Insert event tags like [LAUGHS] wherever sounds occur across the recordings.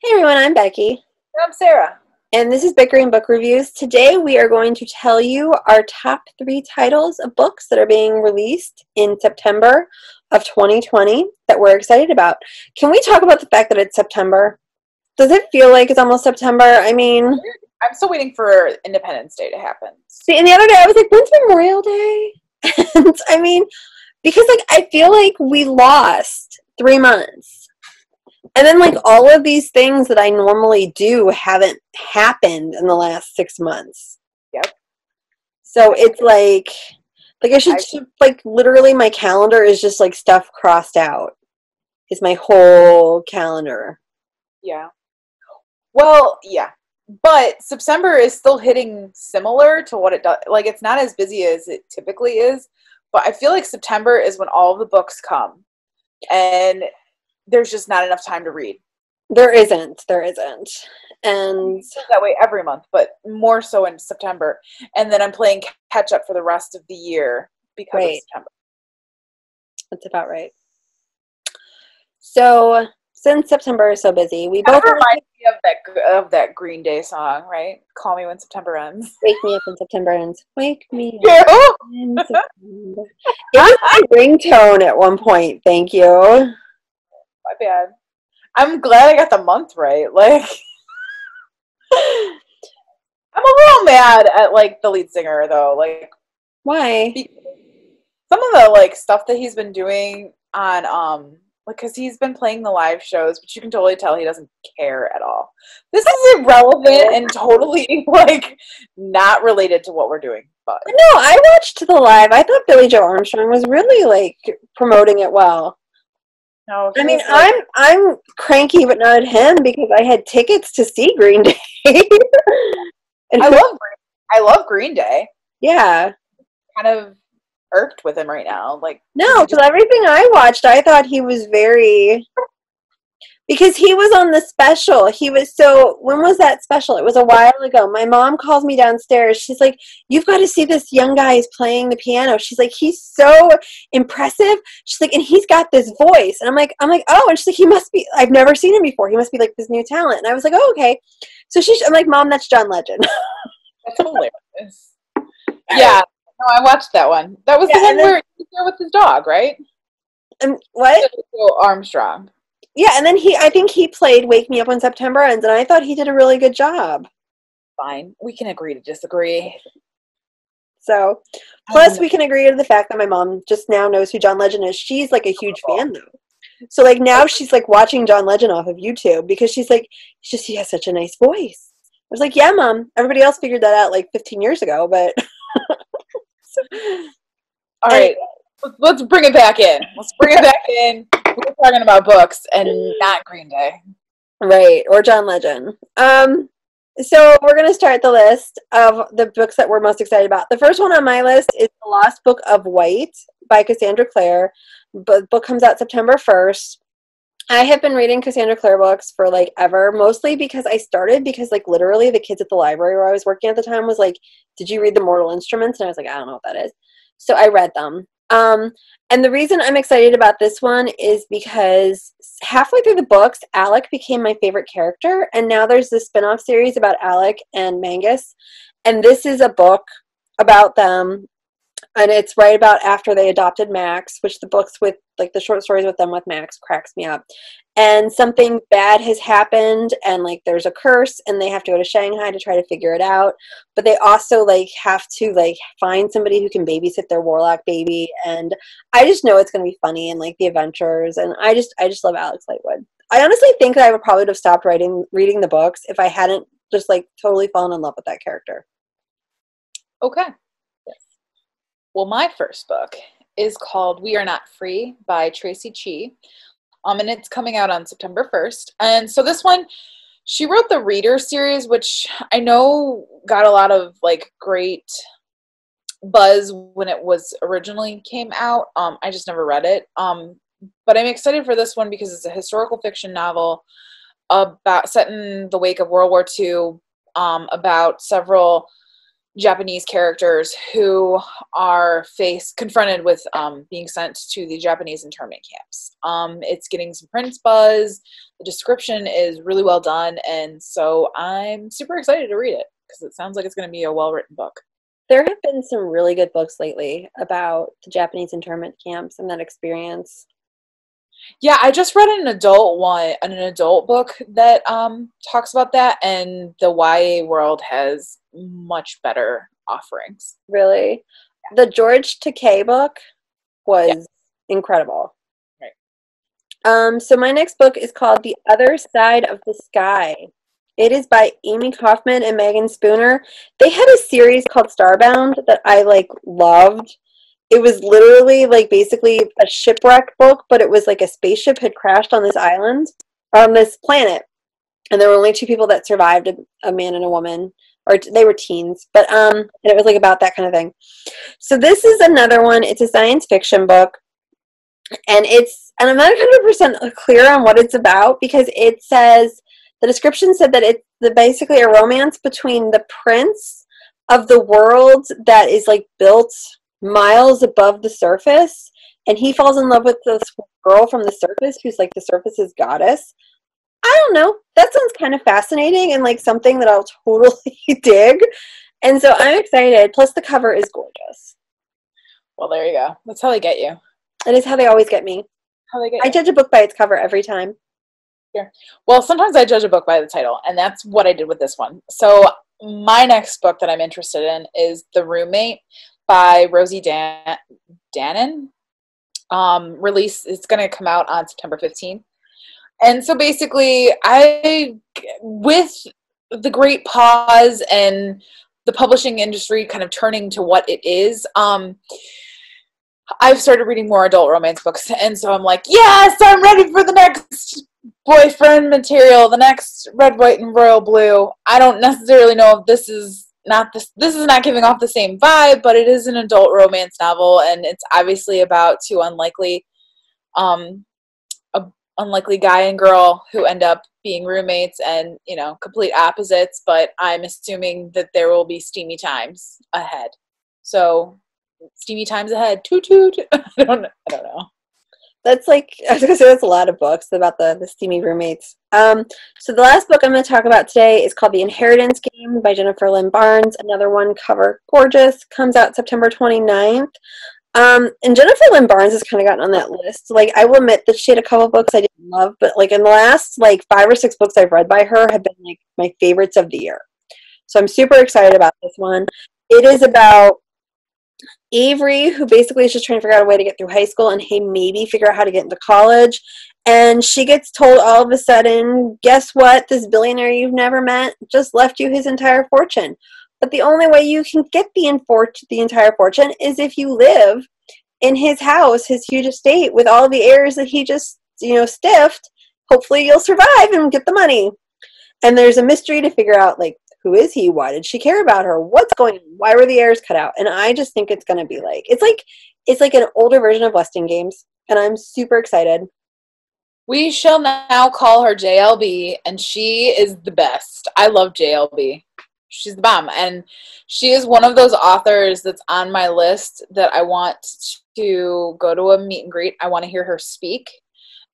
Hey everyone, I'm Becky. I'm Sarah. And this is Bickering Book Reviews. Today we are going to tell you our top three titles of books that are being released in September of 2020 that we're excited about. Can we talk about the fact that it's September? Does it feel like it's almost September? I mean, I'm still waiting for Independence Day to happen. See, and the other day I was like, when's Memorial Day? [LAUGHS] and I mean, because like I feel like we lost three months and then like all of these things that I normally do haven't happened in the last six months. Yep. So it's like like I should I, like literally my calendar is just like stuff crossed out. Is my whole calendar. Yeah. Well, yeah. But September is still hitting similar to what it does. Like it's not as busy as it typically is, but I feel like September is when all the books come. And there's just not enough time to read. There isn't. There isn't. And that way every month, but more so in September. And then I'm playing catch up for the rest of the year because right. of September. That's about right. So since September is so busy, we both remind me of that of that Green Day song, right? Call me when September ends. Wake me up when September ends. Wake me [LAUGHS] up. it was my ringtone at one point. Thank you bad. I'm glad I got the month right. Like, [LAUGHS] I'm a little mad at like the lead singer though. Like, why? Some of the like stuff that he's been doing on um because he's been playing the live shows, but you can totally tell he doesn't care at all. This is irrelevant and totally [LAUGHS] like not related to what we're doing. But no, I watched the live. I thought Billie Joe Armstrong was really like promoting it well. No, I mean, I'm I'm cranky, but not at him because I had tickets to see Green [LAUGHS] Day. I love I love Green Day. Yeah, kind of irked with him right now. Like no, because everything I watched, I thought he was very because he was on the special. He was so when was that special? It was a while ago. My mom calls me downstairs. She's like, "You've got to see this young guy is playing the piano." She's like, "He's so impressive." She's like, "And he's got this voice." And I'm like, "I'm like, oh," and she's like, "He must be. I've never seen him before. He must be like this new talent." And I was like, "Oh, okay." So she's. I'm like, "Mom, that's John Legend." [LAUGHS] that's hilarious. Yeah. No, I watched that one. That was yeah, the one where he's there with his dog, right? And what? Armstrong. Yeah, and then he I think he played Wake Me Up When September Ends and I thought he did a really good job. Fine. We can agree to disagree. So, plus we can agree to the fact that my mom just now knows who John Legend is. She's like a huge oh. fan though. So like now she's like watching John Legend off of YouTube because she's like, just he has such a nice voice. I was like, yeah, mom. Everybody else figured that out like 15 years ago, but. [LAUGHS] so, All right, let's bring it back in. Let's bring it back in we're talking about books and not Green Day. Right, or John Legend. Um, so we're going to start the list of the books that we're most excited about. The first one on my list is The Lost Book of White by Cassandra Clare. The book comes out September 1st. I have been reading Cassandra Clare books for like ever, mostly because I started because like literally the kids at the library where I was working at the time was like, "Did you read The Mortal Instruments?" And I was like, "I don't know what that is." So I read them. Um, and the reason I'm excited about this one is because halfway through the books, Alec became my favorite character, and now there's this spin off series about Alec and Magnus. And this is a book about them and it's right about after they adopted Max, which the books with like the short stories with them with Max cracks me up. And something bad has happened, and like there's a curse, and they have to go to Shanghai to try to figure it out. But they also like have to like find somebody who can babysit their warlock baby, and I just know it's gonna be funny and like the adventures, and I just I just love Alec Lightwood. I honestly think that I would probably have stopped writing reading the books if I hadn't just like totally fallen in love with that character. Okay. Well, my first book is called We Are Not Free by Traci Chee. Um, and it's coming out on September 1st. And so this one, she wrote the Reader series, which I know got a lot of like great buzz when it was originally came out. Um, I just never read it. Um, but I'm excited for this one because it's a historical fiction novel about set in the wake of World War II um, about several Japanese characters who are faced confronted with um, being sent to the Japanese internment camps. Um, it's getting some Printz buzz. The description is really well done, and so I'm super excited to read it because it sounds like it's going to be a well written book. There have been some really good books lately about the Japanese internment camps and that experience. Yeah, I just read an adult one, an adult book that um, talks about that, and the YA world has much better offerings. Really, the George Takei book was yeah. incredible. Right. Um. So my next book is called The Other Side of the Sky. It is by Amie Kaufman and Meagan Spooner. They had a series called Starbound that I like loved it was literally like basically a shipwreck book, but it was like a spaceship had crashed on this island, on this planet, and there were only two people that survived a, man and a woman, or they were teens, but um, and it was like about that kind of thing. So this is another one. It's a science fiction book, and it's and I'm not 100 percent clear on what it's about because it says the description said that it's the, basically a romance between the prince of the world that is like built miles above the surface and he falls in love with this girl from the surface who's like the surface's goddess. I don't know. That sounds kind of fascinating and like something that I'll [LAUGHS] totally dig. And so I'm excited. Plus, the cover is gorgeous. Well, there you go. That's how they get you. It is how they always get me. How they get I judge a book by its cover every time. Yeah. Well, sometimes I judge a book by the title, and that's what I did with this one. So, my next book that I'm interested in is The Roommate by Rosie Dan- Danan. Um, release it's going to come out on September 15th. And so basically, I, with the great pause and the publishing industry kind of turning to what it is, um, I've started reading more adult romance books. And so I'm like, yes, I'm ready for the next boyfriend material, the next red, white, and royal blue. I don't necessarily know if this is not this this is not giving off the same vibe, but it is an adult romance novel and it's obviously about two unlikely um a unlikely guy and girl who end up being roommates and, you know, complete opposites, but I'm assuming that there will be steamy times ahead. So steamy times ahead. Toot toot. [LAUGHS] I don't I don't know. That's like [LAUGHS] I was gonna say that's a lot of books about the the steamy roommates. Um, so the last book I'm going to talk about today is called The Inheritance By Jennifer Lynn Barnes. Another one, cover gorgeous, comes out September 29th. Um, and Jennifer Lynn Barnes has kind of gotten on that list. Like I will admit that she had a couple books I didn't love, but like in the last like five or six books I've read by her have been like my favorites of the year. So I'm super excited about this one. It is about Avery, who basically is just trying to figure out a way to get through high school and hey, maybe figure out how to get into college. And she gets told all of a sudden, guess what? This billionaire you've never met just left you his entire fortune. But the only way you can get the, infor- the entire fortune is if you live in his house, his huge estate, with all the heirs that he just, you know, stiffed. Hopefully you'll survive and get the money. And there's a mystery to figure out, like, who is he? Why did she care about her? What's going on? Why were the heirs cut out? And I just think it's going to be like it's like it's like an older version of Westing Games, and I'm super excited. We shall now call her JLB, and she is the best. I love JLB. She's the bomb, and she is one of those authors that's on my list that I want to go to a meet and greet. I want to hear her speak,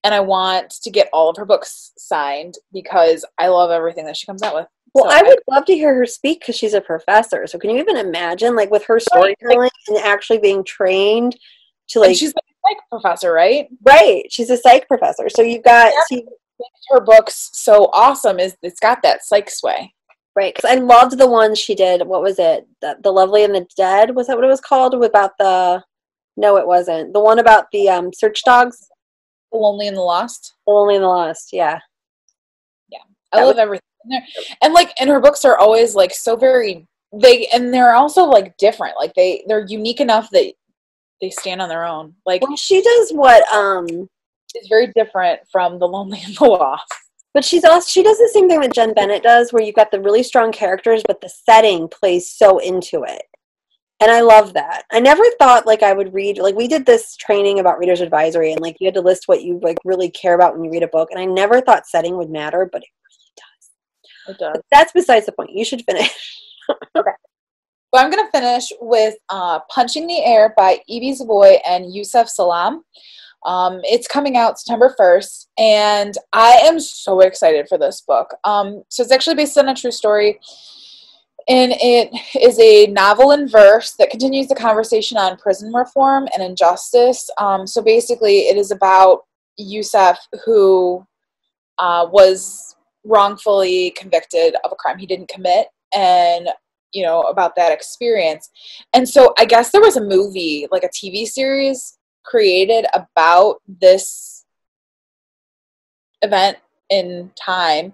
and I want to get all of her books signed because I love everything that she comes out with. Well, so I would I, love to hear her speak because she's a professor. So can you even imagine, like, with her storytelling like, and actually being trained to like? she's a psych professor, right? Right. She's a psych professor. So you've got yeah. her books so awesome. Is it's got that psych sway. Right, because I loved the one she did. What was it? The, the Lovely and the Dead. Was that what it was called? About the? No, it wasn't. The one about the um, search dogs. The Lonely and the Lost. The Lonely and the Lost. Yeah. Yeah, I that love was, everything there. And like, and her books are always like so very they, and they're also like different. Like they they're unique enough that they stand on their own. Like well, she does what um is very different from the Lonely and the Lost. But she's also she does the same thing that Jenn Bennett does, where you've got the really strong characters, but the setting plays so into it. And I love that. I never thought like I would read like we did this training about readers advisory and like you had to list what you like really care about when you read a book and I never thought setting would matter, but it it does. But that's besides the point. You should finish. okay. But I'm going to finish with uh, Punching the Air by Ibi Zoboi and Yusef Salaam. Um, it's coming out September 1st, and I am so excited for this book. Um, so it's actually based on a true story, and it is a novel in verse that continues the conversation on prison reform and injustice. Um, so basically, it is about Yusef, who uh, was wrongfully convicted of a crime he didn't commit, and you know about that experience. And so I guess there was a movie, like a TV series created about this event in time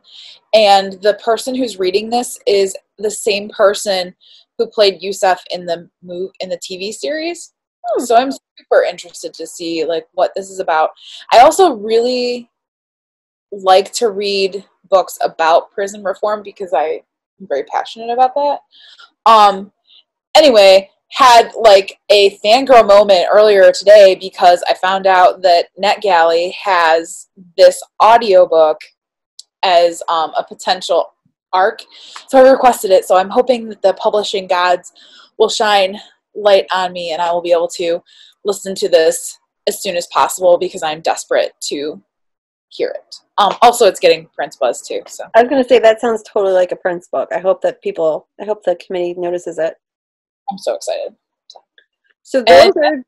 and the person who's reading this is the same person who played Yusef in the move in the TV series. Hmm. So I'm super interested to see like what this is about. I also really like to read books about prison reform because I am very passionate about that. Um anyway, had like a fangirl moment earlier today because I found out that NetGalley has this audiobook as um, a potential arc. So I requested it. So I'm hoping that the publishing gods will shine light on me and I will be able to listen to this as soon as possible because I'm desperate to hear it. Um, also, it's getting Printz buzz too. So I was going to say that sounds totally like a Printz book. I hope that people, I hope the committee notices it. I'm so excited. So those and, are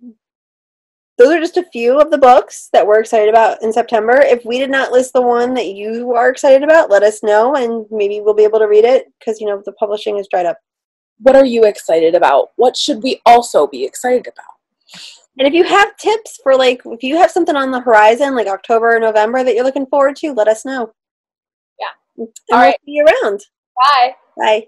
those are just a few of the books that we're excited about in September. If we did not list the one that you are excited about, let us know and maybe we'll be able to read it because you know the publishing is dried up. What are you excited about? What should we also be excited about? And if you have tips for like if you have something on the horizon like October or November that you're looking forward to, let us know. Yeah. And All we'll right. see you around. Bye. Bye.